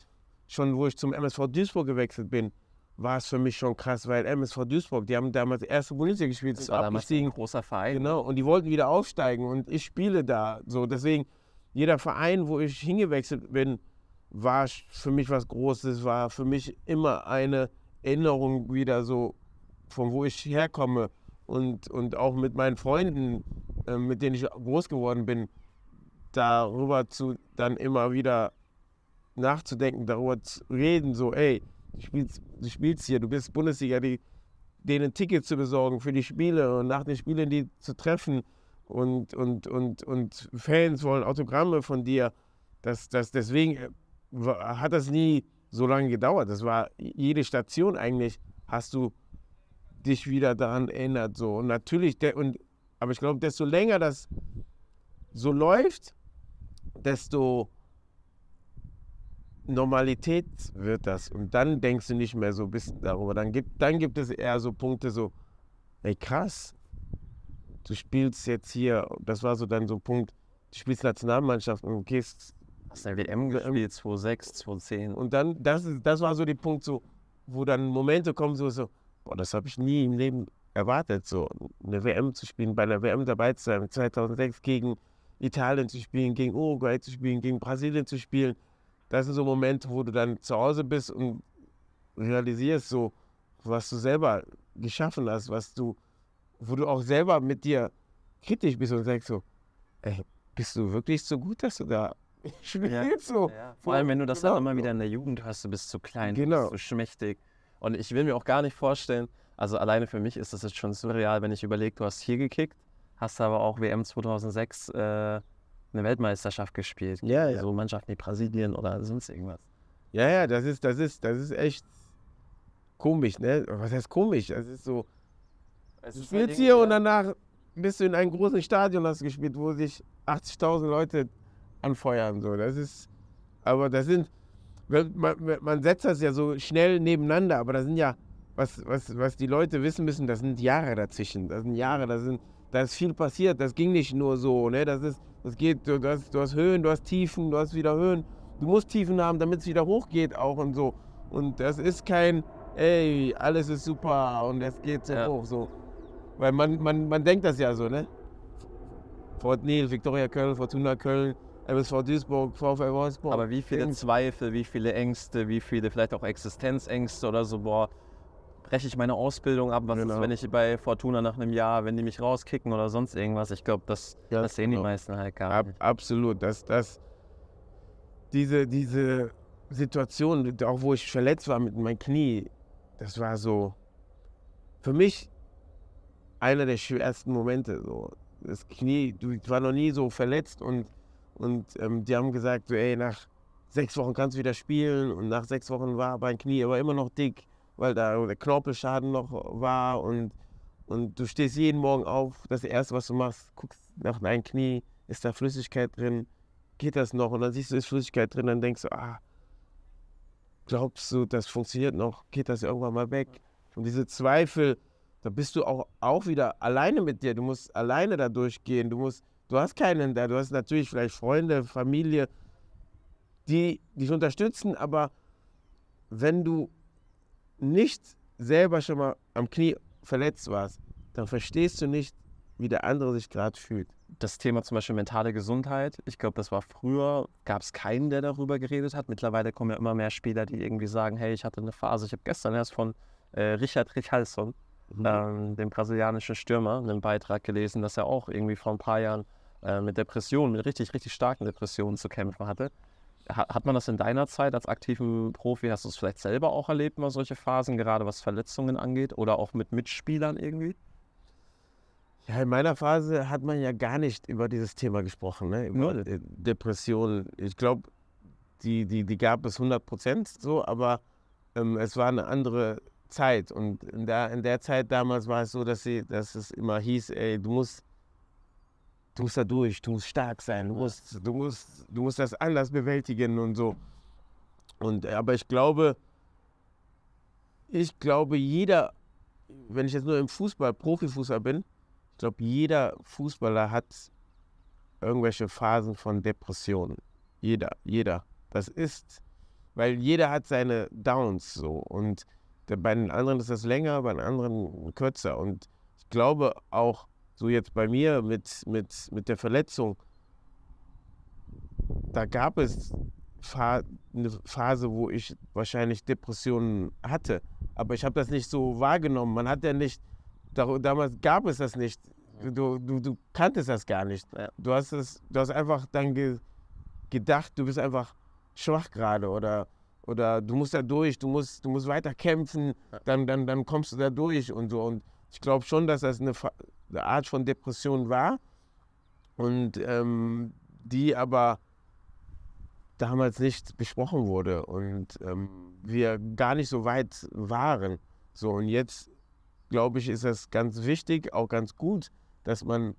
schon wo ich zum MSV Duisburg gewechselt bin, war es für mich schon krass, weil MSV Duisburg, die haben damals erste Bundesliga gespielt, Das war damals ein großer Verein. Genau, und die wollten wieder aufsteigen und ich spiele da. So, deswegen, jeder Verein, wo ich hingewechselt bin, war für mich was Großes, war für mich immer eine Erinnerung wieder so, von wo ich herkomme und, und auch mit meinen Freunden, äh, mit denen ich groß geworden bin, darüber zu dann immer wieder nachzudenken, darüber zu reden, so, ey, du spielst, du spielst hier, du bist Bundesliga, die, denen Tickets zu besorgen für die Spiele und nach den Spielen die zu treffen und, und, und, und Fans wollen Autogramme von dir. Das, das, deswegen äh, hat das nie so lange gedauert. Das war jede Station eigentlich, hast du dich wieder daran erinnert. So. Und natürlich, der, und, aber ich glaube, desto länger das so läuft, desto Normalität wird das. Und dann denkst du nicht mehr so ein bisschen darüber. Dann gibt, dann gibt es eher so Punkte so, ey krass, du spielst jetzt hier, das war so dann so ein Punkt, du spielst Nationalmannschaft und gehst. Hast du WM gespielt, 2006, 2010. Und dann, das, ist, das war so der Punkt, so, wo dann Momente kommen, so, so boah, das habe ich nie im Leben erwartet, so eine WM zu spielen, bei einer WM dabei zu sein, 2006 gegen Italien zu spielen, gegen Uruguay zu spielen, gegen Brasilien zu spielen das sind so Momente, wo du dann zu Hause bist und realisierst so, was du selber geschaffen hast, was du, wo du auch selber mit dir kritisch bist und sagst so, ey, bist du wirklich so gut, dass du da spielst? Ja. So. Ja. Vor allem, wenn du das genau. dann immer wieder in der Jugend hast, du bist zu klein, genau. du bist zu schmächtig. Und ich will mir auch gar nicht vorstellen, also alleine für mich ist das jetzt schon surreal, wenn ich überlege, du hast hier gekickt, hast aber auch WM 2006 äh, eine Weltmeisterschaft gespielt. Ja, ja. So Mannschaften wie Brasilien oder sonst irgendwas. Ja, ja, das ist, das ist, das ist echt komisch, ne? Was heißt komisch? Das ist so. Es du spielst halt hier und danach bist du in einem großen Stadion hast gespielt, wo sich 80.000 Leute anfeuern. So. Das ist, aber das sind, man, man setzt das ja so schnell nebeneinander, aber das sind ja, was, was, was die Leute wissen müssen, das sind Jahre dazwischen. Das sind Jahre, da sind, da ist viel passiert. Das ging nicht nur so, ne? Das ist, das geht, du hast, du hast Höhen, du hast Tiefen, du hast wieder Höhen. Du musst Tiefen haben, damit es wieder hochgeht auch und so. Und das ist kein, ey, alles ist super und es geht so ja. hoch. So. Weil man, man, man denkt das ja so, ne? Fort Nil, Viktoria Köln, Fortuna Köln, MSV Duisburg, VfL Wolfsburg. Aber wie viele Zweifel, wie viele Ängste, wie viele vielleicht auch Existenzängste oder so, boah, breche ich meine Ausbildung ab? Was genau. ist, wenn ich bei Fortuna nach einem Jahr, wenn die mich rauskicken oder sonst irgendwas? Ich glaube, das, ja, das sehen genau. die meisten halt gar Ab, nicht. Absolut. Das, das, diese, diese Situation, auch wo ich verletzt war mit meinem Knie, das war so für mich einer der schwersten Momente. So. Das Knie, ich war noch nie so verletzt und, und ähm, die haben gesagt, so, ey, nach sechs Wochen kannst du wieder spielen. Und nach sechs Wochen war mein Knie aber immer noch dick weil da der Knorpelschaden noch war. Und, und du stehst jeden Morgen auf, das erste, was du machst, guckst nach deinem Knie, ist da Flüssigkeit drin, geht das noch? Und dann siehst du, ist Flüssigkeit drin, dann denkst du, ah, glaubst du, das funktioniert noch, geht das irgendwann mal weg? Und diese Zweifel, da bist du auch, auch wieder alleine mit dir, du musst alleine da durchgehen, du musst, du hast keinen da, du hast natürlich vielleicht Freunde, Familie, die dich unterstützen, aber wenn du nicht selber schon mal am Knie verletzt warst, dann verstehst du nicht, wie der andere sich gerade fühlt. Das Thema zum Beispiel mentale Gesundheit, ich glaube, das war früher, gab es keinen, der darüber geredet hat. Mittlerweile kommen ja immer mehr Spieler, die irgendwie sagen, hey, ich hatte eine Phase, ich habe gestern erst von äh, Richard Richarlison, mhm. ähm, dem brasilianischen Stürmer, einen Beitrag gelesen, dass er auch irgendwie vor ein paar Jahren äh, mit Depressionen, mit richtig, richtig starken Depressionen zu kämpfen hatte. Hat man das in deiner Zeit als aktiven Profi, hast du es vielleicht selber auch erlebt, mal solche Phasen, gerade was Verletzungen angeht oder auch mit Mitspielern irgendwie? Ja, in meiner Phase hat man ja gar nicht über dieses Thema gesprochen, ne? über Nur. Depressionen. Ich glaube, die, die, die gab es 100 Prozent so, aber ähm, es war eine andere Zeit. Und in der, in der Zeit damals war es so, dass, sie, dass es immer hieß, ey, du musst du musst da durch, du musst stark sein, du musst, du musst, du musst das anders bewältigen und so. Und, aber ich glaube, ich glaube, jeder, wenn ich jetzt nur im Fußball, Profifußball bin, ich glaube, jeder Fußballer hat irgendwelche Phasen von Depressionen. Jeder, jeder. Das ist, weil jeder hat seine Downs so. Und bei den anderen ist das länger, bei den anderen kürzer. Und ich glaube auch, so jetzt bei mir mit, mit, mit der Verletzung, da gab es eine Phase, wo ich wahrscheinlich Depressionen hatte. aber ich habe das nicht so wahrgenommen. Man hat ja nicht, damals gab es das nicht. Du, du, du kanntest das gar nicht. Du hast es, du hast einfach dann ge, gedacht, du bist einfach schwach gerade oder, oder du musst da durch, du musst, du musst weiter kämpfen, dann, dann, dann kommst du da durch und so. Und ich glaube schon, dass das eine Art von Depression war und ähm, die aber damals nicht besprochen wurde und ähm, wir gar nicht so weit waren. So und jetzt glaube ich, ist das ganz wichtig, auch ganz gut, dass man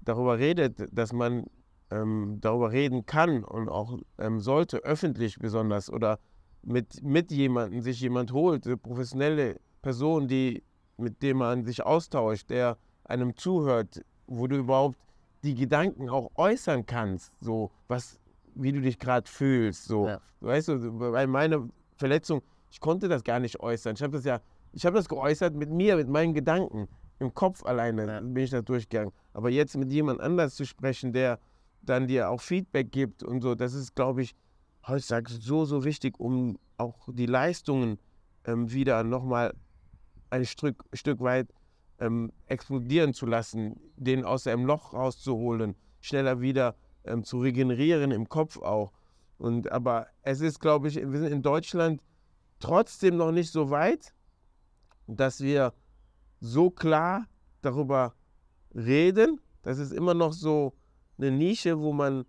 darüber redet, dass man ähm, darüber reden kann und auch ähm, sollte, öffentlich besonders oder mit, mit jemandem sich jemand holt, eine professionelle Person, die, mit dem man sich austauscht, der einem zuhört, wo du überhaupt die Gedanken auch äußern kannst, so was, wie du dich gerade fühlst, so. Ja. Weißt du, bei meiner Verletzung, ich konnte das gar nicht äußern. Ich habe das ja, ich habe das geäußert mit mir, mit meinen Gedanken. Im Kopf alleine Ja. bin ich da durchgegangen. Aber jetzt mit jemand anders zu sprechen, der dann dir auch Feedback gibt und so, das ist, glaube ich, heutzutage so, so wichtig, um auch die Leistungen ähm, wieder nochmal ein Stück, Stück weit ähm, explodieren zu lassen, den aus einem Loch rauszuholen, schneller wieder ähm, zu regenerieren im Kopf auch. Und aber es ist, glaube ich, wir sind in Deutschland trotzdem noch nicht so weit, dass wir so klar darüber reden. Das ist immer noch so eine Nische, wo man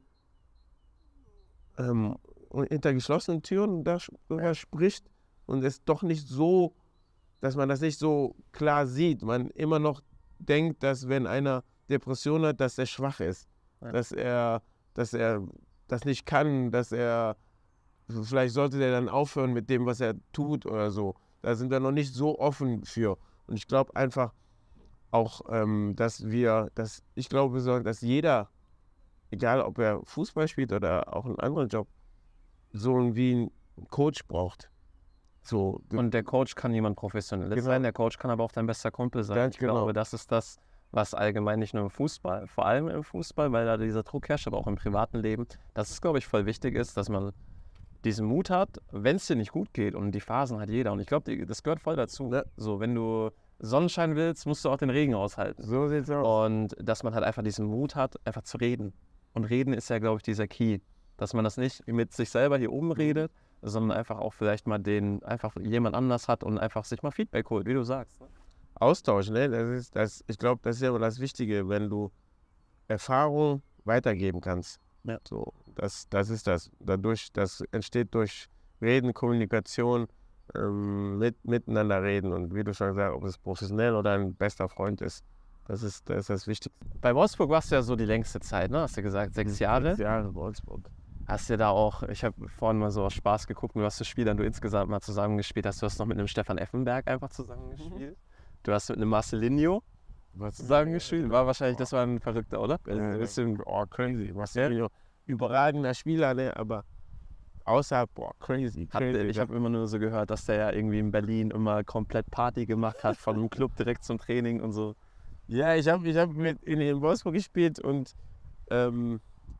ähm, hinter geschlossenen Türen darüber spricht und es doch nicht so, dass man das nicht so klar sieht. Man immer noch denkt, dass wenn einer Depression hat, dass er schwach ist, Ja. dass er, dass er das nicht kann, dass er vielleicht sollte der dann aufhören mit dem, was er tut oder so. Da sind wir noch nicht so offen für. Und ich glaube einfach auch, ähm, dass wir, dass ich glaube, dass jeder, egal ob er Fußball spielt oder auch einen anderen Job, so wie einen Coach braucht. So, Und der Coach kann jemand Professionelles Genau. sein, der Coach kann aber auch dein bester Kumpel sein. Ganz ich genau. glaube, das ist das, was allgemein nicht nur im Fußball, vor allem im Fußball, weil da dieser Druck herrscht, aber auch im privaten Leben, dass es, glaube ich, voll wichtig ist, dass man diesen Mut hat, wenn es dir nicht gut geht und die Phasen hat jeder. Und ich glaube, das gehört voll dazu. Ja. So, wenn du Sonnenschein willst, musst du auch den Regen aushalten. so sieht's aus. Und dass man halt einfach diesen Mut hat, einfach zu reden. Und reden ist ja, glaube ich, dieser Key. Dass man das nicht mit sich selber hier oben redet, sondern einfach auch vielleicht mal den, einfach jemand anders hat und einfach sich mal Feedback holt, wie du sagst. Ne? Austausch, ne? Das ist das, ich glaube, das ist ja das Wichtige, wenn du Erfahrung weitergeben kannst. Ja. So, das, das ist das. Dadurch, das entsteht durch Reden, Kommunikation, ähm, mit, miteinander reden und wie du schon sagst, ob es professionell oder ein bester Freund ist. Das ist das, ist das Wichtigste. Bei Wolfsburg warst du ja so die längste Zeit, ne? Hast du gesagt, sechs Jahre. Sechs Jahre Wolfsburg. Hast du da auch, ich habe vorhin mal so aus Spaß geguckt, du hast das Spiel dann du insgesamt mal zusammengespielt hast. Du hast noch mit einem Stefan Effenberg einfach zusammengespielt. Du hast mit einem Marcelinho Was zusammengespielt. War wahrscheinlich, das war ein Verrückter, oder? Äh, Ein bisschen oh, crazy. Was überragender Spieler, ne? Aber außerhalb, boah, crazy. Hat, crazy. ich habe immer nur so gehört, dass der ja irgendwie in Berlin immer komplett Party gemacht hat, von dem Club direkt zum Training und so. Ja, ich habe ich hab mit in, in Wolfsburg gespielt und ähm,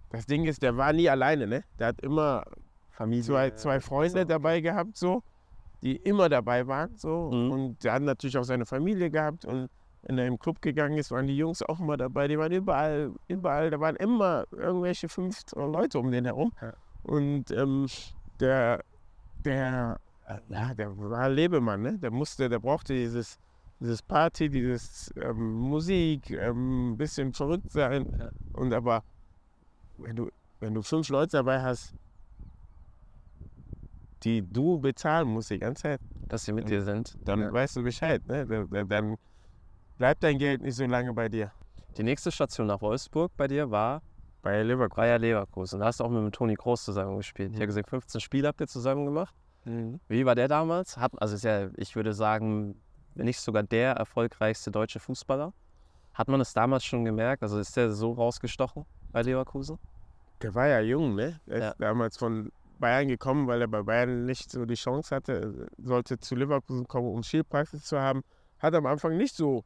das Ding ist, der war nie alleine, ne? Der hat immer Familie. zwei, zwei Freunde so. dabei gehabt, so, die immer dabei waren, so. Mhm. Und der hat natürlich auch seine Familie gehabt und wenn er im Club gegangen ist, waren die Jungs auch immer dabei. Die waren überall, überall, da waren immer irgendwelche fünf Leute um den herum. Ja. Und ähm, der, der, äh, ja, der war Lebemann, ne? Der musste, der brauchte dieses, dieses Party, dieses ähm, Musik, ein bisschen verrückt sein. Und aber, wenn du, wenn du fünf Leute dabei hast, die du bezahlen musst die ganze Zeit, Dass sie mit dir sind. dann Ja. weißt du Bescheid. Ne? Dann- Dann, dann bleibt dein Geld nicht so lange bei dir. Die nächste Station nach Wolfsburg bei dir war Bei Leverkusen. Bayer Leverkusen. Da hast du auch mit dem Toni Kroos zusammen gespielt. Ich habe gesehen, 15 Spiele habt ihr zusammen gemacht. Wie war der damals? Hat, also ist ja, ich würde sagen, wenn nicht sogar der erfolgreichste deutsche Fußballer. Hat man es damals schon gemerkt? Also ist der so rausgestochen bei Leverkusen? Der war ja jung, ne? Er ist Ja. damals von Bayern gekommen, weil er bei Bayern nicht so die Chance hatte, sollte zu Leverkusen kommen, um Spielpraxis zu haben. Hat am Anfang nicht so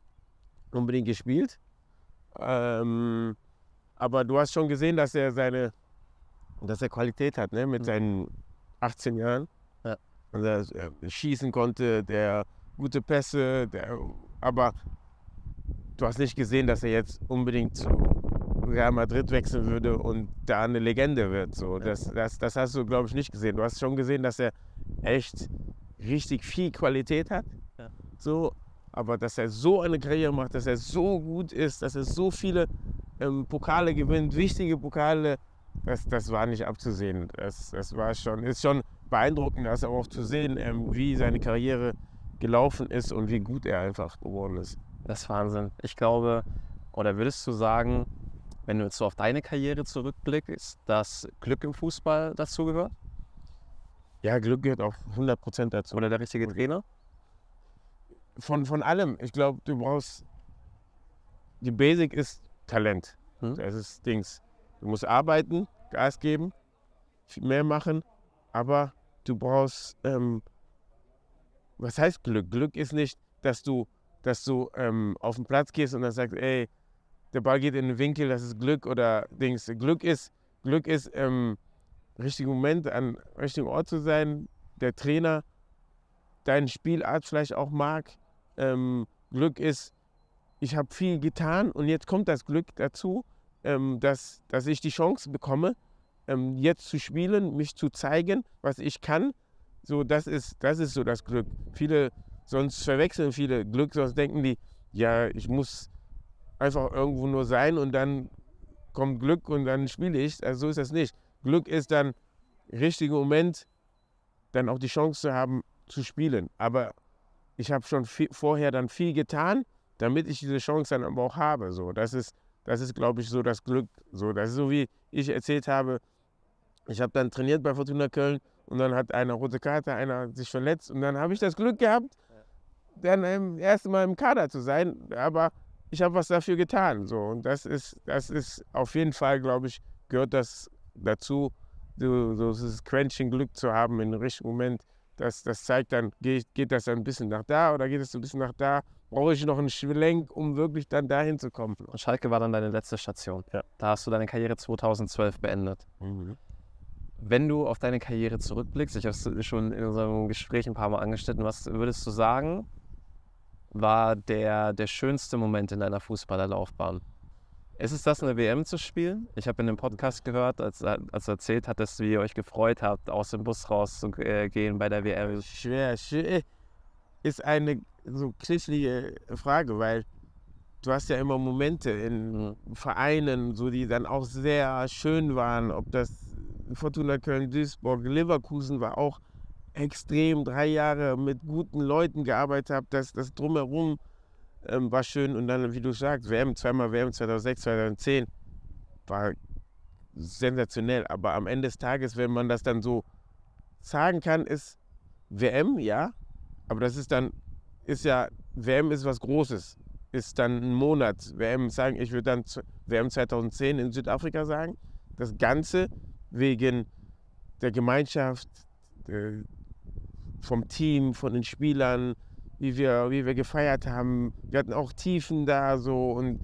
unbedingt gespielt. Ähm, aber du hast schon gesehen, dass er seine, dass er Qualität hat, ne? Mit Mhm. seinen 18 Jahren. Ja. Und er, er schießen konnte, der gute Pässe, der, aber du hast nicht gesehen, dass er jetzt unbedingt zu Real Madrid wechseln würde und da eine Legende wird. So. Das, das, das hast du, glaube ich, nicht gesehen. Du hast schon gesehen, dass er echt richtig viel Qualität hat. Ja. So, aber dass er so eine Karriere macht, dass er so gut ist, dass er so viele ähm, Pokale gewinnt, wichtige Pokale, das, das war nicht abzusehen. Das, das war schon, ist schon beeindruckend, das auch zu sehen, ähm, wie seine Karriere gelaufen ist und wie gut er einfach geworden ist. Das ist Wahnsinn. Ich glaube, oder würdest du sagen, wenn du jetzt so auf deine Karriere zurückblickst, dass Glück im Fußball dazugehört? Ja, Glück gehört auch 100% dazu. Oder der richtige Trainer? Von, von allem. Ich glaube, du brauchst. Die Basic ist Talent. Hm? Das ist Dings. Du musst arbeiten, Gas geben, viel mehr machen, aber du brauchst. Ähm, was heißt Glück? Glück ist nicht, dass du, dass du ähm, auf den Platz gehst und dann sagst, ey, der Ball geht in den Winkel, das ist Glück oder Dings. Glück ist, Glück ist ähm, richtigen Moment an richtigen Ort zu sein, der Trainer deine Spielart vielleicht auch mag. Ähm, Glück ist, ich habe viel getan und jetzt kommt das Glück dazu, ähm, dass, dass ich die Chance bekomme, ähm, jetzt zu spielen, mich zu zeigen, was ich kann. So, das ist, das ist so das Glück. Viele, sonst verwechseln viele Glück, sonst denken die, ja, ich muss einfach irgendwo nur sein und dann kommt Glück und dann spiele ich. Also so ist das nicht. Glück ist dann richtiger Moment, dann auch die Chance zu haben, zu spielen. Aber ich habe schon viel, vorher dann viel getan, damit ich diese Chance dann aber auch habe. So, das ist, das ist, glaube ich, so das Glück. So, das ist so wie ich erzählt habe. Ich habe dann trainiert bei Fortuna Köln und dann hat einer rote Karte, einer sich verletzt und dann habe ich das Glück gehabt, dann ähm, erst Mal im Kader zu sein. Aber ich habe was dafür getan. So. Und das ist, das ist auf jeden Fall, glaube ich, gehört das dazu, so, so dieses Quäntchen Glück zu haben im richtigen Moment. Das, das zeigt dann, geht, geht das ein bisschen nach da oder geht es ein bisschen nach da? Brauche ich noch einen Schlenk, um wirklich dann dahin zu kommen? Und Schalke war dann deine letzte Station. Ja. Da hast du deine Karriere 2012 beendet. Wenn du auf deine Karriere zurückblickst, ich habe es schon in unserem Gespräch ein paar Mal angeschnitten, was würdest du sagen, war der, der schönste Moment in deiner Fußballerlaufbahn? Ist es das, eine WM zu spielen? Ich habe in einem Podcast gehört, als, als du erzählt hattest, wie ihr euch gefreut habt, aus dem Bus rauszugehen bei der WM. Schwer, schwer. Ist eine so knifflige Frage, weil du hast ja immer Momente in Vereinen, so die dann auch sehr schön waren. Ob das Fortuna Köln, Duisburg, Leverkusen war auch extrem drei Jahre mit guten Leuten gearbeitet habe, das, das drumherum ähm, war schön. Und dann, wie du sagst, WM, zweimal WM 2006, 2010, war sensationell. Aber am Ende des Tages, wenn man das dann so sagen kann, ist WM, ja, aber das ist dann, ist ja, WM ist was Großes, ist dann ein Monat. WM sagen, ich würde dann WM 2010 in Südafrika sagen. Das Ganze wegen der Gemeinschaft, der, vom Team, von den Spielern, wie wir, wie wir gefeiert haben. Wir hatten auch Tiefen da so und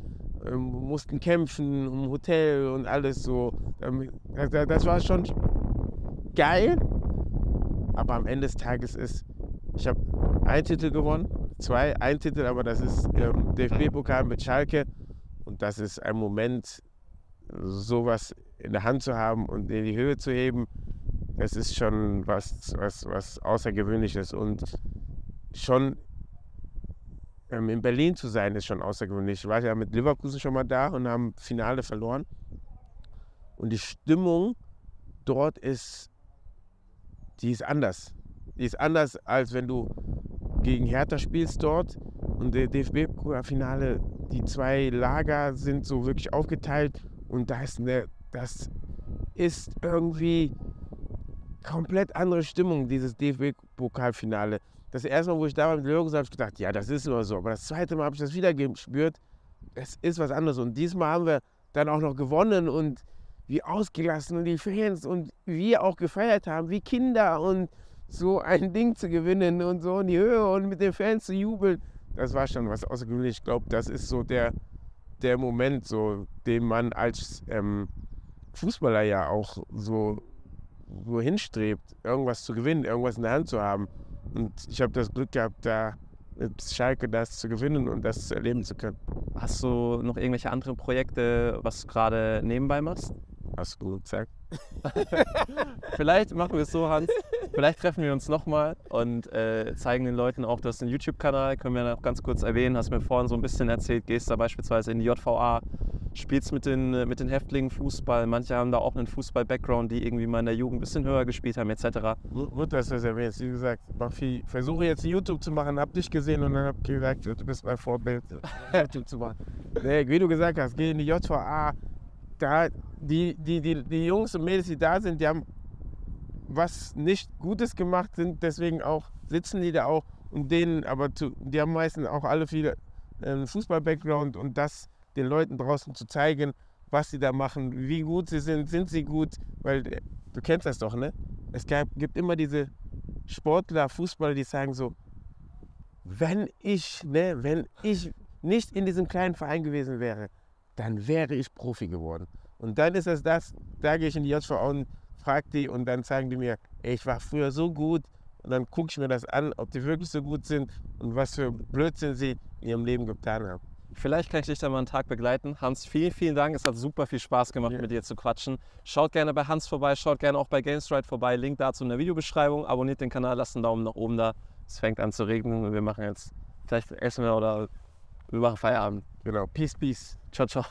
ähm, mussten kämpfen um Hotel und alles so. Ähm, das, das war schon geil, aber am Ende des Tages ist, ich habe einen Titel gewonnen, zwei, ein Titel, aber das ist ähm, DFB-Pokal mit Schalke und das ist ein Moment, sowas in der Hand zu haben und in die Höhe zu heben es ist schon was, was, was Außergewöhnliches und schon ähm, in Berlin zu sein, ist schon außergewöhnlich. Ich war ja mit Leverkusen schon mal da und haben Finale verloren. Und die Stimmung dort ist, die ist anders. Die ist anders, als wenn du gegen Hertha spielst dort und der DFB-Finale, die zwei Lager sind so wirklich aufgeteilt und da ist eine, das ist irgendwie komplett andere Stimmung, dieses DFB-Pokalfinale. Das erste Mal, wo ich da war mit Leverkusen, habe ich gedacht, ja, das ist immer so. Aber das zweite Mal habe ich das wieder gespürt. Es ist was anderes. Und diesmal haben wir dann auch noch gewonnen und wie ausgelassen und die Fans und wir auch gefeiert haben, wie Kinder und so ein Ding zu gewinnen und so in die Höhe und mit den Fans zu jubeln. Das war schon was außergewöhnlich. Ich glaube, das ist so der, der Moment, so, den man als ähm, Fußballer ja auch so wo hinstrebt, irgendwas zu gewinnen, irgendwas in der Hand zu haben. Und ich habe das Glück gehabt, da mit Schalke das zu gewinnen und das zu erleben zu können. Hast du noch irgendwelche anderen Projekte, was du gerade nebenbei machst? Hast du gesagt? Vielleicht machen wir es so, Hans. Vielleicht treffen wir uns nochmal und äh, zeigen den Leuten auch, hast einen YouTube-Kanal, können wir noch ganz kurz erwähnen. Hast mir vorhin so ein bisschen erzählt, gehst da beispielsweise in die JVA, spielst mit den, mit den Häftlingen Fußball. Manche haben da auch einen Fußball-Background, die irgendwie mal in der Jugend ein bisschen höher gespielt haben, etc. Gut, dass du das erwähnst. Wie gesagt, viel, versuche jetzt YouTube zu machen, hab dich gesehen und dann hab gesagt, du bist mein Vorbild, YouTube zu machen. Nee, wie du gesagt hast, geh in die JVA. Da, die, die, die, die Jungs und Mädels, die da sind, die haben was nicht Gutes gemacht, sind deswegen auch, sitzen die da auch und denen, aber zu, die haben meistens auch alle viele äh, Fußball-Background und das den Leuten draußen zu zeigen, was sie da machen, wie gut sie sind, sind sie gut, weil äh, du kennst das doch, ne? Es gab, gibt immer diese Sportler, Fußballer, die sagen so, wenn ich, ne, wenn ich nicht in diesem kleinen Verein gewesen wäre, dann wäre ich Profi geworden. Und dann ist es das, da gehe ich in die JVA und frage die und dann sagen die mir, ey, ich war früher so gut und dann gucke ich mir das an, ob die wirklich so gut sind und was für Blödsinn sie in ihrem Leben getan haben. Vielleicht kann ich dich da mal einen Tag begleiten. Hans, vielen, vielen Dank. Es hat super viel Spaß gemacht, ja. mit dir zu quatschen. Schaut gerne bei Hans vorbei, schaut gerne auch bei GamesRide vorbei. Link dazu in der Videobeschreibung. Abonniert den Kanal, lasst einen Daumen nach oben da. Es fängt an zu regnen und wir machen jetzt, vielleicht essen wir oder wir machen Feierabend. Genau. Peace, peace. Ciao, ciao.